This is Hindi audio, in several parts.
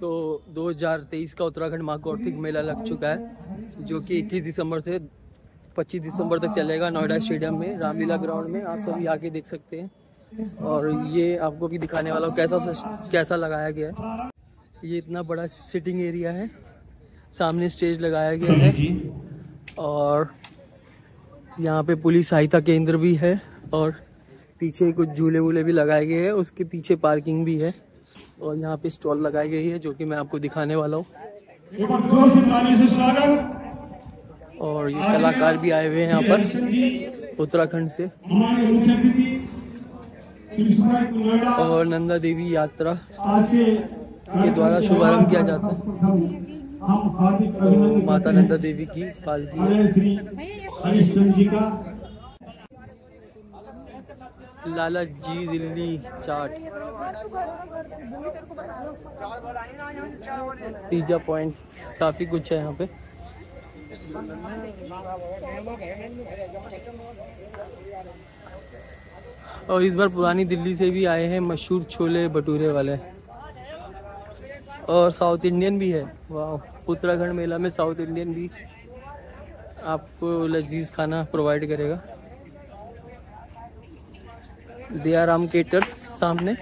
तो 2023 का उत्तराखंड माँ कौर्तिक मेला लग चुका है जो कि 21 दिसंबर से 25 दिसंबर तक चलेगा नोएडा स्टेडियम में रामलीला ग्राउंड में आप सभी आके देख सकते हैं। और ये आपको भी दिखाने वाला हूँ कैसा कैसा लगाया गया है। ये इतना बड़ा सिटिंग एरिया है सामने स्टेज लगाया गया है। और यहाँ पे पुलिस सहायता केंद्र भी है और पीछे कुछ झूले वूले भी लगाए गए हैं उसके पीछे पार्किंग भी है। और यहाँ पे स्टॉल लगाई गई है जो कि मैं आपको दिखाने वाला हूँ। और ये कलाकार भी आए हुए हैं यहाँ पर उत्तराखंड से। और नंदा देवी यात्रा के द्वारा शुभारंभ किया जाता है। तो माता नंदा देवी की पालकी। है हरिश्चंद्र जी का लाला जी दिल्ली चाट। पिज्जा पॉइंट, काफ़ी कुछ है यहाँ पे। और इस बार पुरानी दिल्ली से भी आए हैं मशहूर छोले भटूरे वाले। और साउथ इंडियन भी है। वाह उत्तराखंड मेला में साउथ इंडियन भी आपको लजीज खाना प्रोवाइड करेगा। दयाराम केटर्स सामने।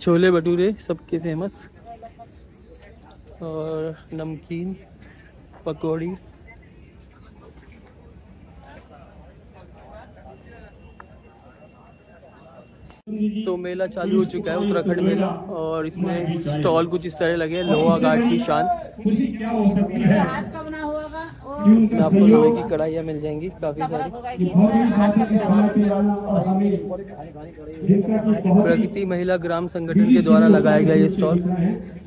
छोले भटूरे सबके फ़ेमस और नमकीन पकौड़ी। तो मेला चालू हो चुका है उत्तराखंड मेला और इसमें स्टॉल कुछ इस तरह लगे लोहा घाट की शान। हो है? का कि आपको लोहे की कढ़ाइयाँ मिल जाएँगी काफ़ी सारी। कि का कि कि ही प्रगति महिला ग्राम संगठन के द्वारा लगाया गया ये स्टॉल।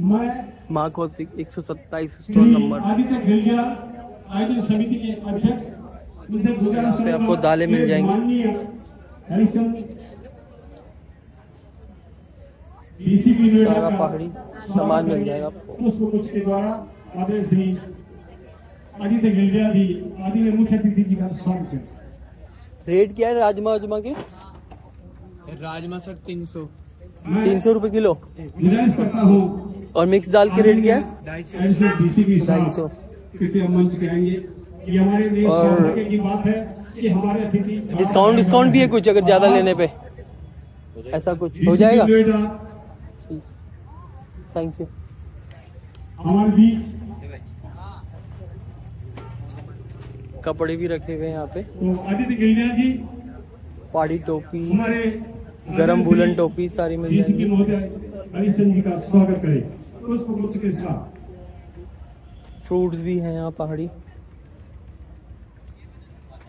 मैं माँ कौतिक एक सौ सत्ताईस स्टॉल नंबर। आदित्य गिलजिया आयोजन समिति के अध्यक्ष उनसे गुजारिश यहाँ पे आपको दालें मिल जाएँगी। माननीय हरिश्चंद्र डीसीपी नोएडा सारा पहाड़ी सामान मिल जाएगा आपको। पुष्प गुच्छ के द्वारा आदित्य गिलजिया जी आदि में मुख्य अतिथि जी का स्वागत है। रेट क्या है राजमा वाजमा के? राजमा सर तीन सौ। तीन सौ रुपये किलो। गुजारिश करता हूँ। और मिक्स दाल के रेट क्या है? ढाई सौ। मंच पे हमारे और- की बात है कि हमारे अतिथि डिस्काउंट डिस्काउंट भी है कुछ अगर ज़्यादा लेने पे। ऐसा कुछ हो जाएगा? थैंक यू हमारे बीच कपड़े भी रखे हुए हैं यहाँ पे। तो आदित्य पहाड़ी टोपी हमारे गरम वुलन टोपी सारी मिल जाएँगी। हरिचंद जी का स्वागत करें। पुष्प गुच्छ के साथ। फ्रूट्स भी हैं यहाँ पहाड़ी।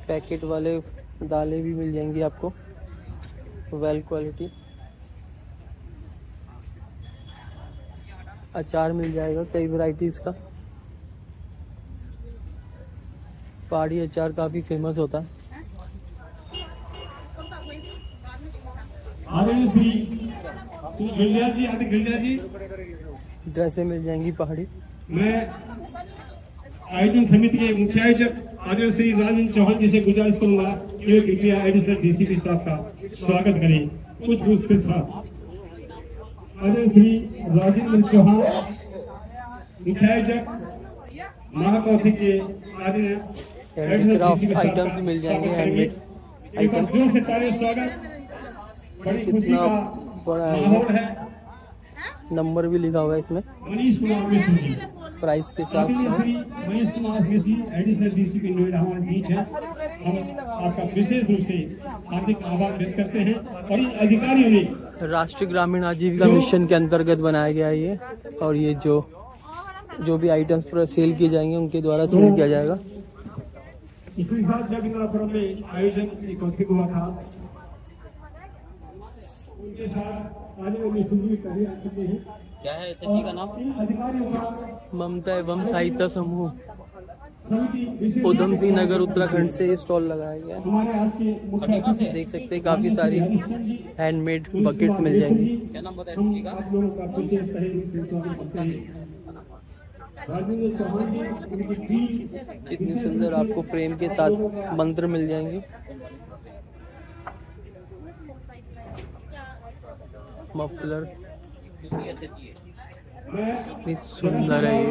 पैकेट वाले दालें भी मिल जाएँगी आपको। वेल क्वालिटी अचार मिल जाएगा कई वैरायटीज का। पहाड़ी अचार काफ़ी फ़ेमस होता है। ड्रेसें मिल जाएँगी पहाड़ी। मैं आयोजन समिति के मुख्य आयोजक आदरणीय श्री राजेंद्र चौहान जी से गुजारिश करूँगा कि वे कृपया एडिशनल डीसीपी साहब का स्वागत करें। कुछ ग्रुप के साथ। आदरणीय श्री राजेंद्र चौहान मुख्य आयोजक महाकौथी के का मिल जाएँगे। से ताली स्वागत। बड़ी खुशी का बड़ा है माहौल है। नंबर भी लिखा हुआ है इसमें। मनीष कुमार मिश्र जी। प्राइस के साथ मनीष कुमार मिश्री एडिशनल डीसीपी नोएडा हमारे बीच है। हम आपका विशेष रूप से हार्दिक आभार व्यक्त करते हैं। और इन अधिकारियों ने राष्ट्रीय ग्रामीण आजीविका मिशन के अंतर्गत बनाया गया है ये। और ये जो जो भी आइटम्स पर सेल किए जाएँगे उनके द्वारा सेल किया जाएगा। इसी साथ जब इंद्रापुरम में आयोजन एक हुआ था। उनके साथ हैं। क्या है का नाम? इन अधिकारियों का ममता एवं सहायता समूह। उधम सिंह नगर उत्तराखंड से ये स्टॉल लगाया गया है। हमारे आज के मुख्य अतिथि देख सकते हैं काफ़ी सारी हैंडमेड बकेट्स मिल जाएँगी। क्या नाम बताया हम सब्ज़ी का? आप लोगों का विशेष तहे दिल से स्वागत करते हैं। राजेंद्र चौहान जी उनकी टीम कितनी सुंदर आपको फ्रेम के साथ मंत्र मिल जाएँगे। मफलर सुंदर है ये।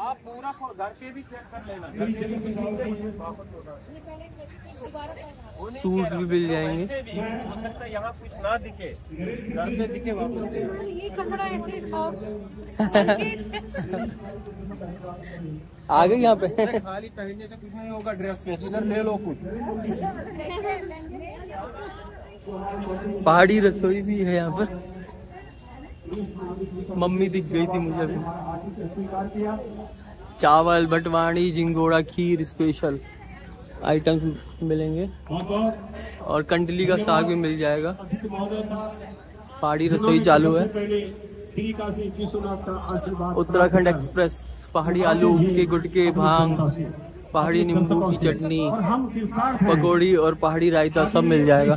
आप पूरा घर पे भी चेक कर लेना। जगह से वाला सूट्स भी मिल जाएँगे। यहाँ कुछ ना दिखे। घर पे दिखे वापस। ये कपड़ा ऐसे आ गई यहाँ पे। खाली पहनने से कुछ नहीं होगा ड्रेस पे इधर ले लो कुछ। पहाड़ी रसोई भी है यहाँ पर। मम्मी दिख गई थी मुझे अभी। चावल, बटवाणी, जिंगोड़ा, खीर स्पेशल आइटम्स मिलेंगे। और कंडली का साग भी मिल जाएगा। पहाड़ी रसोई चालू है। उत्तराखंड एक्सप्रेस, पहाड़ी आलू के गुटके, भाँग, पहाड़ी नींबू की चटनी। पकौड़ी और पहाड़ी रायता सब मिल जाएगा।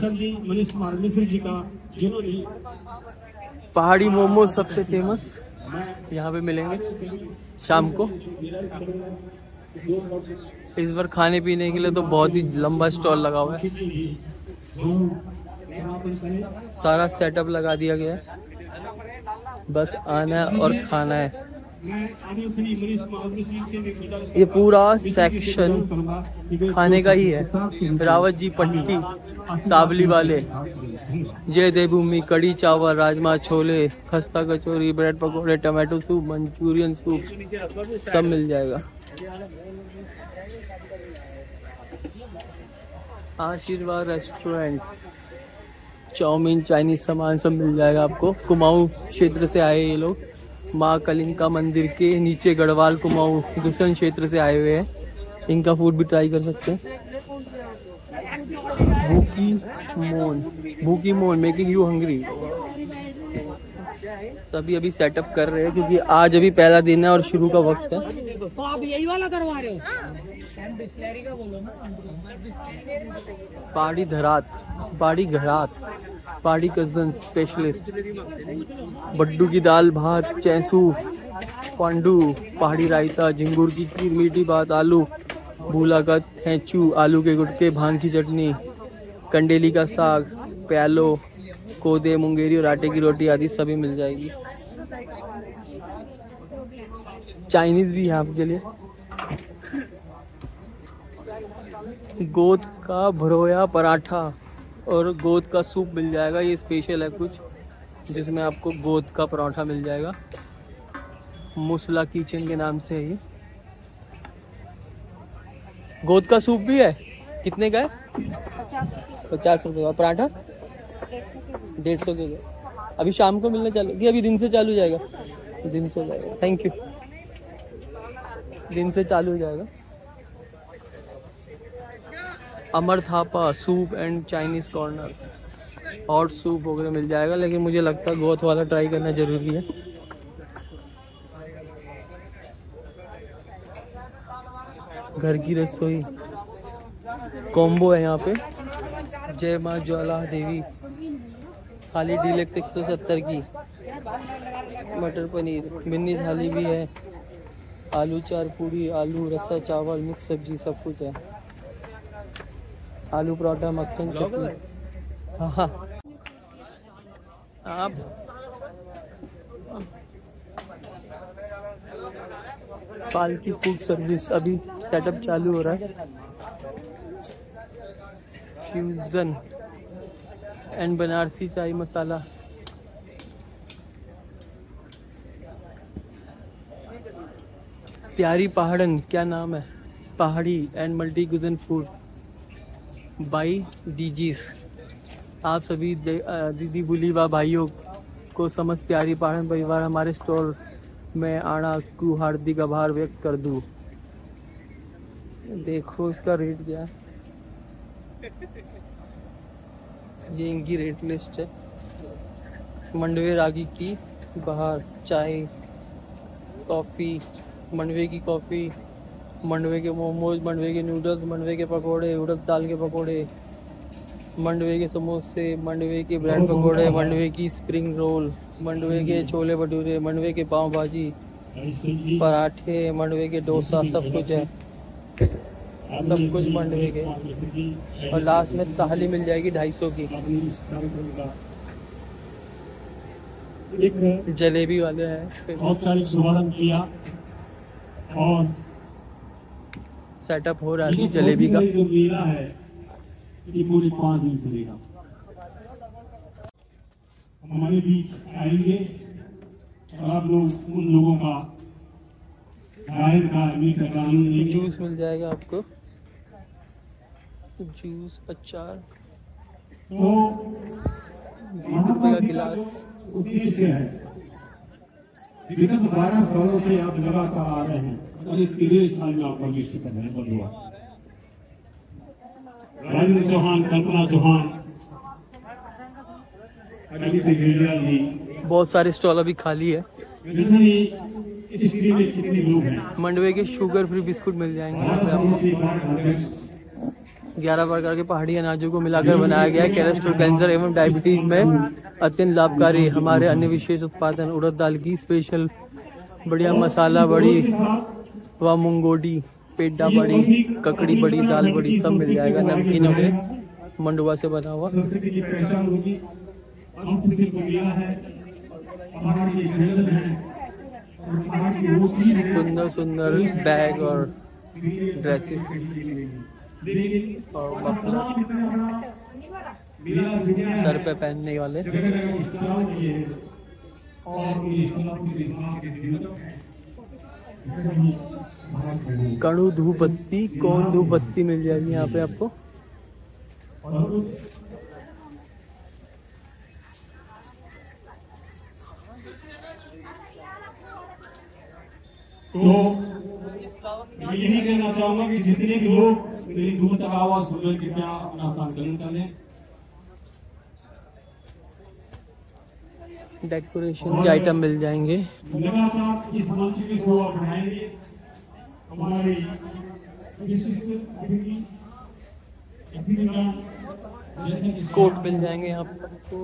पहाड़ी मोमो सबसे फ़ेमस यहाँ पे मिलेंगे शाम को। इस बार खाने पीने के लिए तो बहुत ही लंबा स्टॉल लगा हुआ है। सारा सेटअप लगा दिया गया है। बस आना है और खाना है। ये पूरा सेक्शन खाने का ही है। रावत जी पट्टी साबली वाले। जय देवभूमि कड़ी चावल, rajma chole, khasta kachori, bread pakode, tomato soup, Manchurian soup, सब मिल जाएगा। आशीर्वाद रेस्टोरेंट चाउमीन, चाइनीज़ सामान सब मिल जाएगा आपको। कुमाऊं क्षेत्र से आए ये लोग। माँ कलिंका मंदिर के नीचे गढ़वाल कुमाऊं दूसरे क्षेत्र से आए हुए हैं। इनका फ़ूड भी ट्राई कर सकते हैं। Bhooki Mon Bhooki Mon making you hungry सभी अभी सेटअप कर रहे हैं क्योंकि आज अभी पहला दिन है और शुरू का वक्त है। तो आप यही वाला करवा रहे हो? पहाड़ी धरात पहाड़ी घरात। पहाड़ी कज़न स्पेशलिस्ट बड्डू की दाल, भात, चैसूफ, पांडू, पहाड़ी रायता, झिंगुर की खीर, मीठी भात, आलू, भूला का थैचू, आलू के गुटके, भाँग की चटनी, कंडेली का साग, प्यालो, कोदे, मुंगेरी और आटे की रोटी आदि सभी मिल जाएगी। चाइनीज़ भी है आपके लिए। गोद का भरोया पराठा। और गोद का सूप मिल जाएगा, ये स्पेशल है कुछ, जिसमें आपको गोद का पराठा मिल जाएगा। मुसला किचन के नाम से है ये। गोद का सूप भी है? कितने का है? पचास रुपये का। पराठा? डेढ़ सौ के। अभी शाम को मिलने चालू कि अभी दिन से चालू जाएगा। दिन से जाएगा। थैंक यू दिन से चालू हो जाएगा। Amar Thapa soup and Chinese corner hot soup वगैरह मिल जाएगा, लेकिन मुझे लगता है गोथ वाला ट्राई करना ज़रूरी है। घर की रसोई। कॉम्बो है यहाँ पे। जय माँ ज्वाला देवी। थाली डीलक्स 170 की। मटर पनीर। मिनी थाली भी है। आलू चार पूरी आलू रसा चावल मिक्स सब्ज़ी सब कुछ है। आलू पराठा मक्खन चटनी। हाँ? हाँ आप? पालकी फ़ूड सर्विस अभी सेटअप चालू हो रहा है। फ्यूजन एंड बनारसी चाय मसाला। प्यारी पहाड़न क्या नाम है? Pahadi and multi cuisine food by disease आप सभी दीदी बुलीवा भाइयों को समस्त प्यारी पहाड़न परिवार हमारे स्टोर में आना को हार्दिक आभार व्यक्त कर दूँ। देखो इसका रेट क्या ये इनकी रेट लिस्ट है। मंडवे रागी की बाहर चाय, कॉफ़ी, मंडवे की कॉफ़ी मंडवे के मोमोज मंडवे के नूडल्स मंडवे के पकोड़े उड़द दाल के पकोड़े मंडवे के समोसे मंडवे के ब्रेड पकोड़े मंडवे की स्प्रिंग रोल मंडवे के छोले भटूरे मंडवे के पाव भाजी पराठे मंडवे के डोसा सब कुछ है। सब कुछ मंडवे के। और लास्ट में थाली मिल जाएगी ढाई सौ की। जलेबी वाले हैं। औपचारिक शुभारंभ किया। और सेटअप हो रहा है जलेबी का। जो मेला है ये पूरे पाँच दिन चलेगा। हमारे बीच आएँगे और आप लोग उन लोगों का गायन का जूस मिल जाएगा आपको। जूस अचार। तो रुपए का गिलास। उद्देश्य है विगत बारह सालों से आप लगातार आ रहे हैं। और ये तेरह साल में आपका विश्व का धन्यवाद हुआ राजेंद्र चौहान कल्पना चौहान जी। बहुत सारे स्टॉल अभी खाली है। इस में कितने लोग हैं? मंडवे के शुगर फ्री बिस्कुट मिल जाएँगे। ग्यारह प्रकार के पहाड़ी अनाजों को मिलाकर बनाया गया कोलेस्ट्रॉल कैंसर एवं डायबिटीज़ में अत्यंत लाभकारी हमारे अन्य विशेष उत्पादन, उड़द दाल की स्पेशल बढ़िया मसाला बड़ी, व मुंगोडी पेड्डा बड़ी, ककड़ी बड़ी, दाल बड़ी, सब मिल जाएगा। नमकीन वगैरह मंडुआ से बना हुआ। सुंदर सुंदर बैग और ड्रेसेस। और सर पे पहनने वाले। कड़ू धूप बत्ती कौन धूप बत्ती मिल जाएगी यहाँ पे आपको? तो यही कहना चाहूँगा कि जितने भी लोग मेरी दूर तक आवाज़ सुन रहे कृपया अपना संकलन कर लें। डेकोरेशन के आइटम मिल जाएँगे। लगातार इस मंच की शोभा बढ़ाएँगे। हमारे विशिष्ट अतिथि अतिथिगण कोट मिल जाएँगे यहाँ पे आपको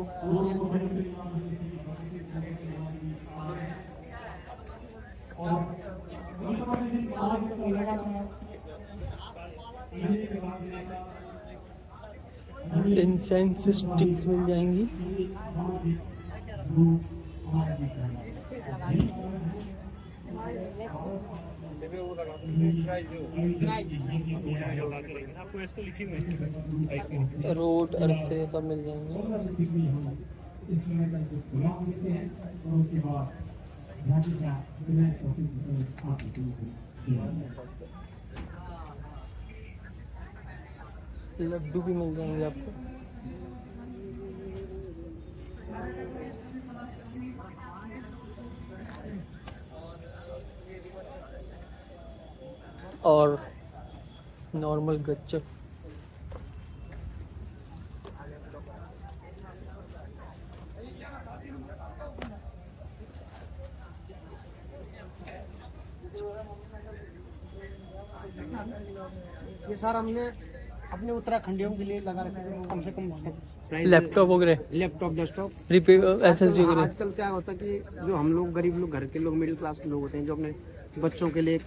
इंसेंस स्टिक्स मिल जाएँगी। रोड अरसे सब मिल जाएँगे। लड्डू भी मिल जाएँगे आपको। और नॉर्मल गच्चक ये सर हमने अपने उत्तराखंडियों के लिए लगा रखे हैं कम से कम प्राइस लैपटॉप वगैरह laptop desktop. S S D वगैरह आजकल क्या होता है कि जो हम लोग गरीब लोग घर के लोग मिडिल क्लास के लोग होते हैं जो अपने बच्चों के लिए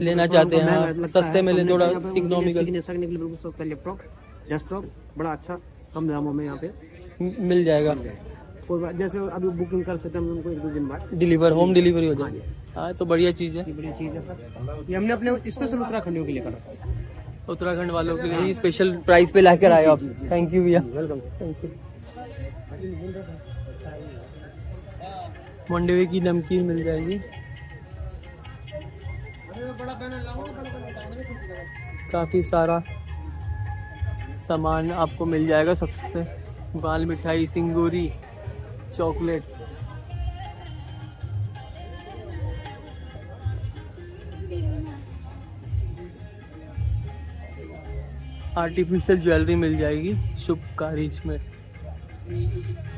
लेना चाहते हैं, हाँ, सस्ते में ले, थोड़ा लिए बिल्कुल सस्ता लैपटॉप डेस्कटॉप बड़ा अच्छा कम दामों में यहाँ पे। मिल जाएगा। बात जैसे अभी बुकिंग कर सकते हैं हम उनको एक दो दिन बाद। डिलीवर होम डिलीवरी हो जाएगी हाँ तो बढ़िया चीज़ है। बढ़िया चीज़ है सर। ये हमने अपने स्पेशल उत्तराखंडियों के लिए करा। उत्तराखंड वालों के लिए स्पेशल प्राइस पे लाकर आए हो आप थैंक यू भैया। वेलकम थैंक यू मंडवे की नमकीन मिल जाएगी। काफ़ी सारा सामान आपको मिल जाएगा सबसे। Bal mithai singori chocolate. Artificial jewellery मिल जाएगी शुभ कार्य में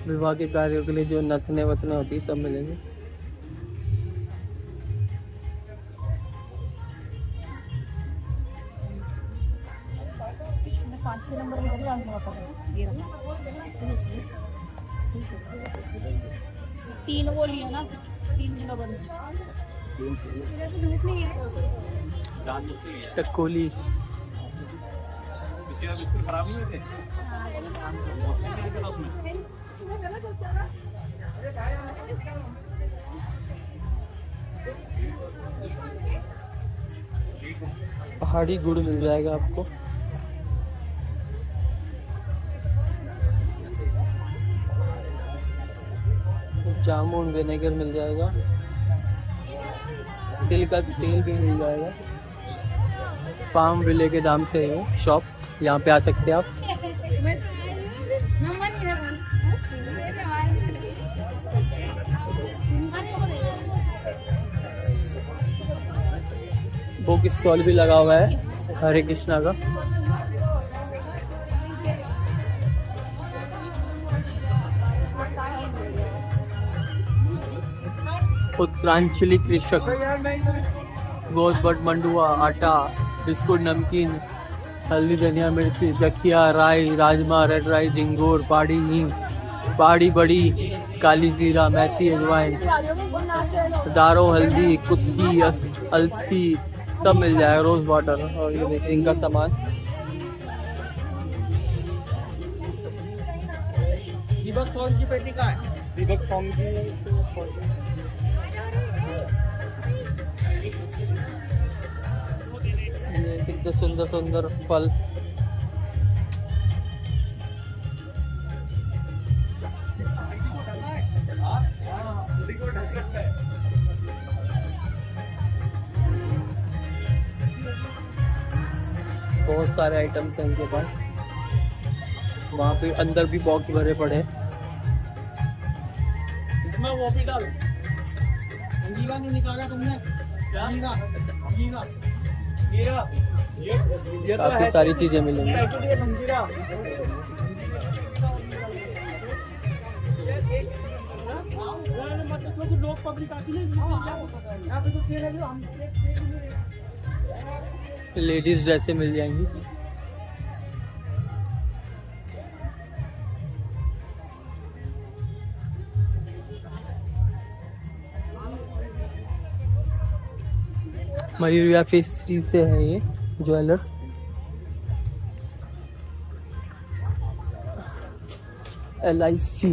विवाह के कार्यों के लिए जो नथने वथने होती है सब मिलेंगे। तीन वो लिए ना तीन किलो बंद। इधर तो धूप नहीं है टकोली पहाड़ी गुड़ मिल जाएगा आपको। जामुन विनेगर मिल जाएगा। तिल का तेल भी मिल जाएगा। फार्म विले के दाम से है शॉप। यहाँ पे आ सकते हैं आप। बुक स्टॉल भी लगा हुआ है, हरे कृष्णा का। उत्तरांचली कृषक गोद बट मंडुआ, आटा, बिस्कुट, नमकीन हल्दी धनिया मिर्ची जखिया राई राजमा रेड राई झिंगोर पहाड़ी हींग पहाड़ी बड़ी काली जीरा मेथी अजवाइन दारो हल्दी कुत्ती अलसी सब मिल जाएगा रोज वाटर और ये देखिए इनका सामान। पेटी है? की कितने सुंदर सुंदर फल. बहुत सारे आइटम्स हैं इनके पास. वहाँ पे अंदर भी बॉक्स भरे पड़े इसमें वो भी डाल. नहीं निकाला तुमने? जीरा जीरा काफ़ी सारी चीज़ें मिलेंगी। लोग पब्लिक आती लेडीज़ ड्रेसें मिल जाएँगी। मयूरिया फेस्ट्री से है ये ज्वेलर्स। एल आई सी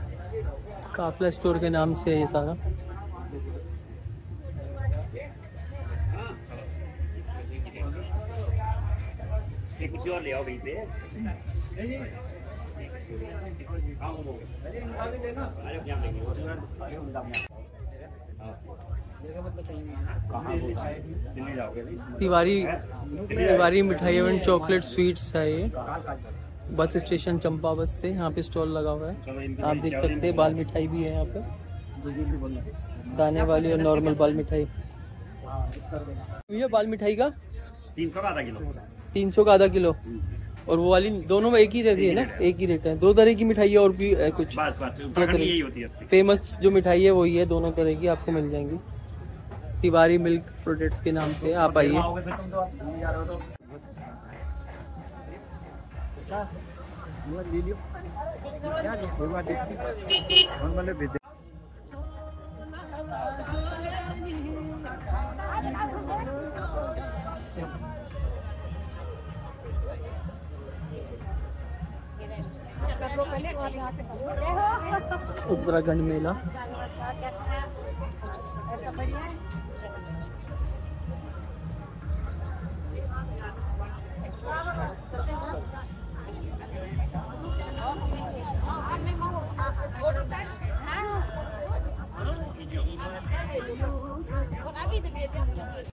काफला स्टोर के नाम से ये सारा। तिवारी तिवारी मिठाई एवं चॉकलेट स्वीट्स है ये। बस स्टेशन चंपा बस से यहाँ पे स्टॉल लगा हुआ है। आप देख सकते हैं बाल मिठाई भी है यहाँ पे। दाने वाली और नॉर्मल बाल मिठाई। भैया बाल मिठाई का? तीन सौ का आधा किलो। तीन सौ का आधा किलो और वो वाली दोनों में एक ही रहती है ना? एक ही रेट है। दो तरह की मिठाई है और भी है कुछ। बस बस उत्तराखंड यही होती है फ़ेमस जो मिठाई है वही है। दोनों तरह की आपको मिल जाएँगी। तिवारी मिल्क प्रोडक्ट्स के नाम से। आप आइए। ले लियो क्या भेज उत्तराखंड मेला। बढ़िया I What I mean, the